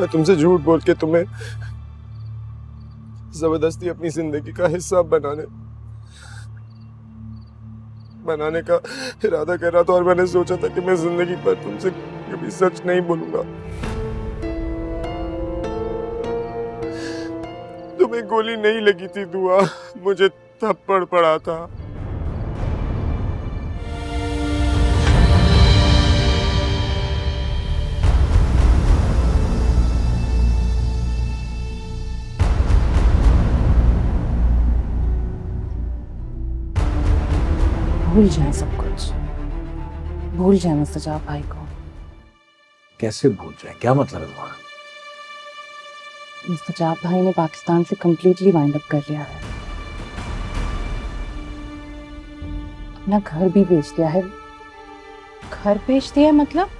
मैं तुमसे झूठ बोल के तुम्हें ज़बरदस्ती अपनी ज़िंदगी का हिस्सा बनाने बनाने का इरादा कर रहा था और मैंने सोचा था कि मैं ज़िंदगी पर तुमसे कभी सच नहीं बोलूँगा। तुम्हें गोली नहीं लगी थी, दुआ? मुझे थप्पड़ पड़ा था। भूल जाए सब कुछ। भूल जाए मुस्तजा भाई को। कैसे भूल जाए? क्या मतलब है तुम्हारा मुस्तजाब भाई ने पाकिस्तान से कंप्लीटली वाइंड अप कर लिया है। अपना घर भी बेच दिया है। घर बेच दिया मतलब?